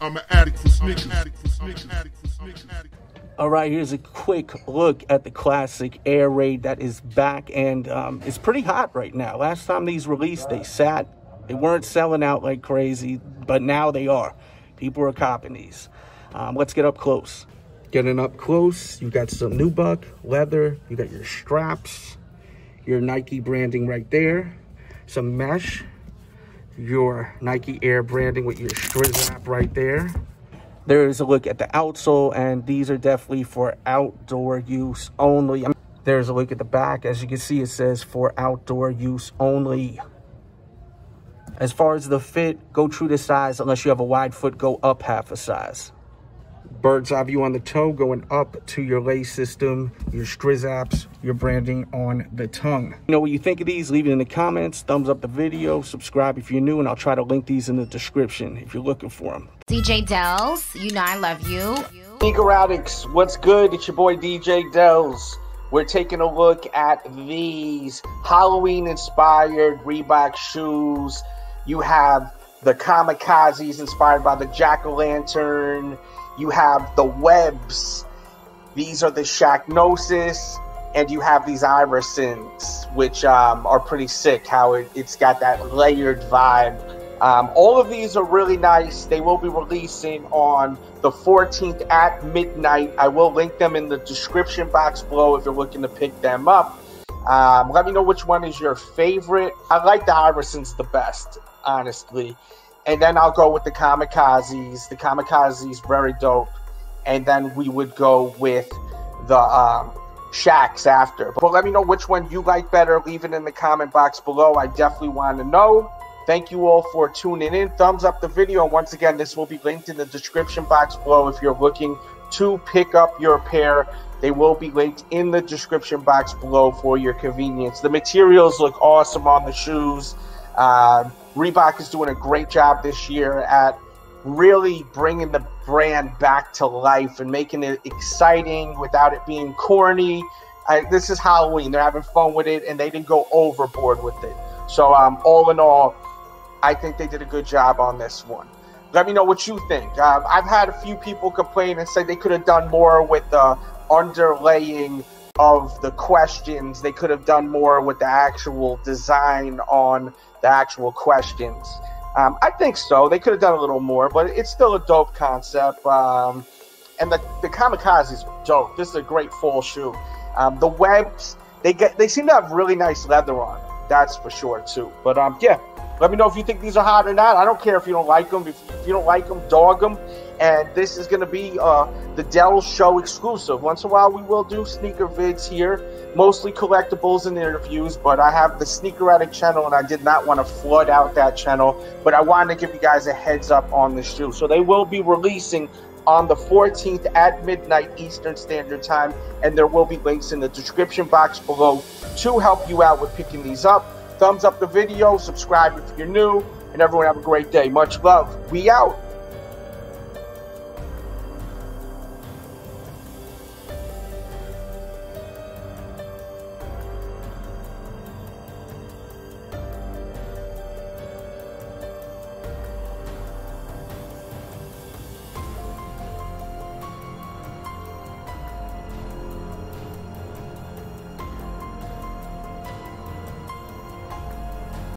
I'm an addict for sneakers. All right, here's a quick look at the classic Air Raid that is back and um, it's pretty hot right now. Last time these released, they sat. They weren't selling out like crazy, but now they are. People are copping these. Um, let's get up close. Getting up close, you got some nubuck, leather, you got your straps, your Nike branding right there, some mesh, your Nike Air branding with your Strizap right there. There's a look at the outsole, and these are definitely for outdoor use only. There's a look at the back. As you can see, it says for outdoor use only. As far as the fit, go true to size. Unless you have a wide foot, go up half a size bird's eye view on the toe going up to your lace system, your strizaps, your branding on the tongue. You know what you think of these? Leave it in the comments, thumbs up the video, subscribe if you're new, and I'll try to link these in the description if you're looking for them. DJ Delz, you know I love you. Sneaker Addicts, what's good? It's your boy DJ Delz. We're taking a look at these Halloween-inspired Reebok shoes. You have the Kamikazes inspired by the Jack-O-Lantern, you have the webs. These are the Shaqnosis, and you have these Iversons, which um, are pretty sick. How it, has got that layered vibe. Um, all of these are really nice. They will be releasing on the 14th at midnight. I will link them in the description box below if you're looking to pick them up. Um, let me know which one is your favorite. I like the Iversons the best, honestly and then I'll go with the kamikazes. The kamikazes very dope, and then we would go with the um, Shaqs after. But let me know which one you like better. Leave it in the comment box below. I definitely want to know. Thank you all for tuning in. Thumbs up the video. And Once again, this will be linked in the description box below if you're looking to pick up your pair. They will be linked in the description box below for your convenience. The materials look awesome on the shoes. Uh, Reebok is doing a great job this year at really bringing the brand back to life and making it exciting without it being corny. I, this is Halloween; they're having fun with it, and they didn't go overboard with it. So, um, all in all, I think they did a good job on this one. Let me know what you think. Uh, I've had a few people complain and say they could have done more with the underlaying of the questions. They could have done more with the actual design on the actual questions. Um, I think so. They could have done a little more, but it's still a dope concept. Um, and the, the kamikaze is dope. This is a great fall shoe. Um, the webs, they get they seem to have really nice leather on. That's for sure too. But um, yeah, let me know if you think these are hot or not. I don't care if you don't like them. If, if you don't like them, dog them. And this is going to be uh, the Delz Show exclusive. Once in a while, we will do sneaker vids here, mostly collectibles and interviews. But I have the Sneaker Addict channel, and I did not want to flood out that channel. But I wanted to give you guys a heads up on the shoe. So they will be releasing on the 14th at midnight Eastern Standard Time, and there will be links in the description box below to help you out with picking these up. Thumbs up the video, subscribe if you're new, and everyone have a great day. Much love. We out.